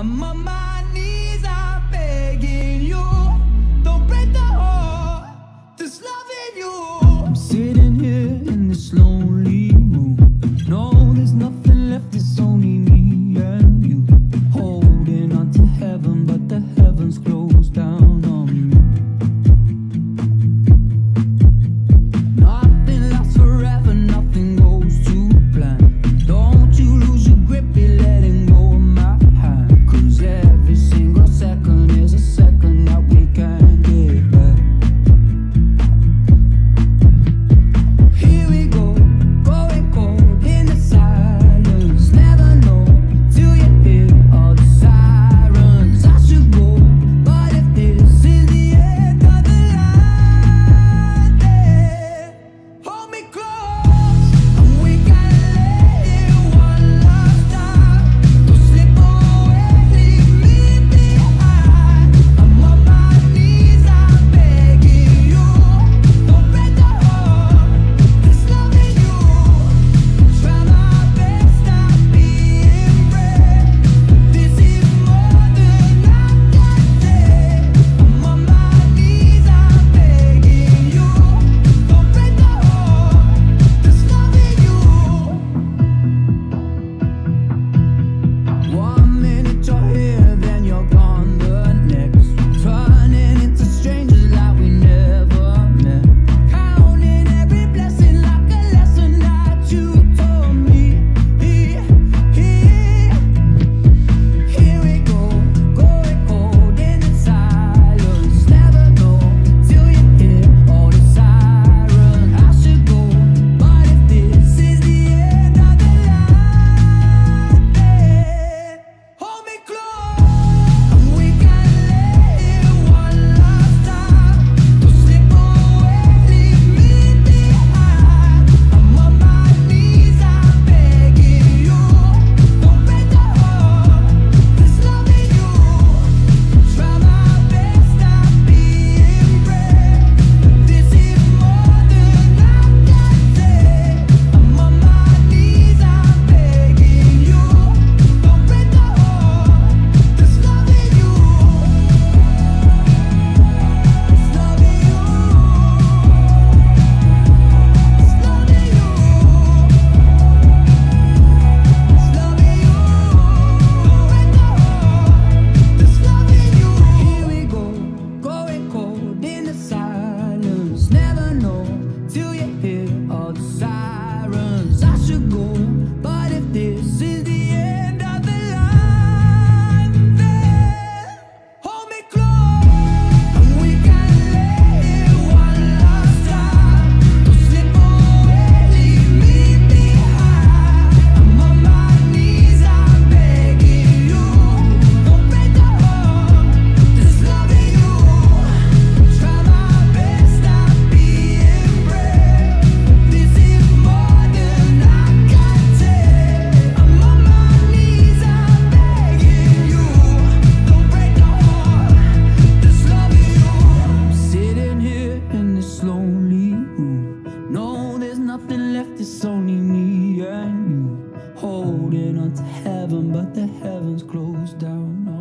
I'm on my holding on to heaven, but the heavens closed down